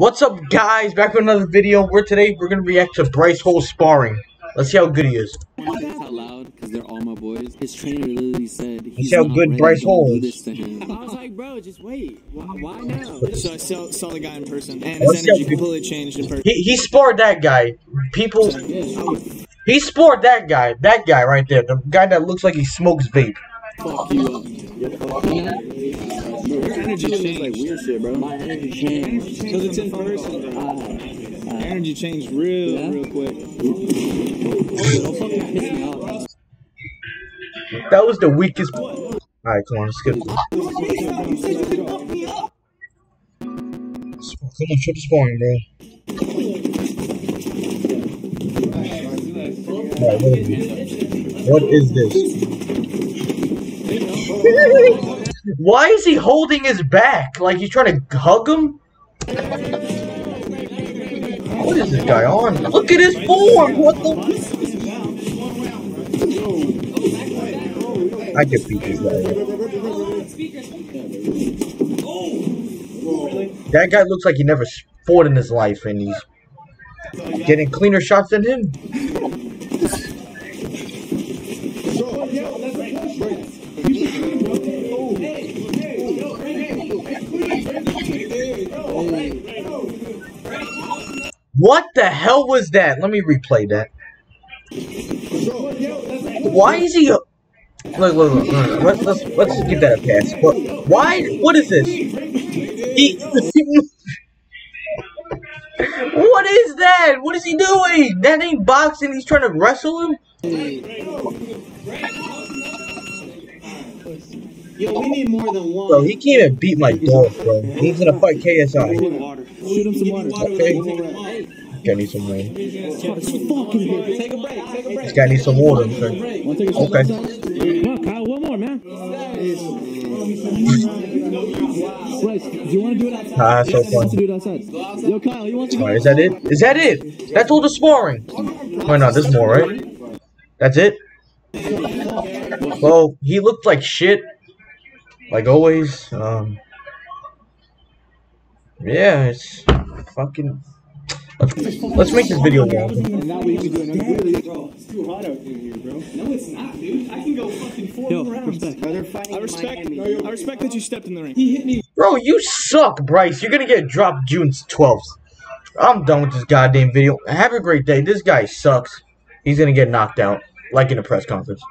What's up, guys? Back with another video. Where today we're gonna react to Bryce Hall sparring. Let's see how good he is. want to out loud because they're all my boys. His trainer literally said he's see how not good Bryce to Hall is. this to him. I was like, bro, just wait. Why, why now? So I saw, saw the guy in person, and Let's his energy completely changed in person. He he sparred that guy. People, Yeah, he sparred that guy. That guy right there. The guy that looks like he smokes vape. Fuck you up. You're fucking up. Your energy changed. Like weird shit, bro. My energy changed. Because it's in person. Uh, Your energy changed real, Yeah? real quick. don't fucking piss me off. That was the weakest. All right, come on, skip. Come on, the sparring, bro. Alright, what is? What is this? Why is he holding his back? Like he's trying to hug him? What is this guy on? Look at his form! What the? I could beat this guy. That guy looks like he never fought in his life and he's getting cleaner shots than him. What the hell was that? Let me replay that. Why is he? Look, look, look. look. Let's let's let's give that a pass. Why? What is this? He, what is that? What is he doing? That ain't boxing. He's trying to wrestle him. Yo, we need more than one. Bro, he can't even beat my dog, bro. He's gonna fight KSI. water. Shoot him some water. Okay. Guy needs some water. Take a break. Take a break. This guy needs some water. Okay. Want to take a shot Okay. outside? Come on, Kyle, one more, man. Bryce, do you want to do it outside? Ah, so He wants to do it outside. Yo, Kyle, you want to do Alright, it is that it? Is that it? That's all the sparring. Why not? There's more, right? That's it? Well, he looked like shit. Like always. Um. Yeah, it's fucking. Let's, let's make this video long. And now we can do another really. Bro, it's too hot out here, bro. No, it's not, dude. I can go fucking four Yo, rounds. respect. I respect. Miami. I respect that you stepped in the ring. He hit me. Bro, you suck, Bryce. You're gonna get dropped June 12th. I'm done with this goddamn video. Have a great day. This guy sucks. He's gonna get knocked out, like in a press conference.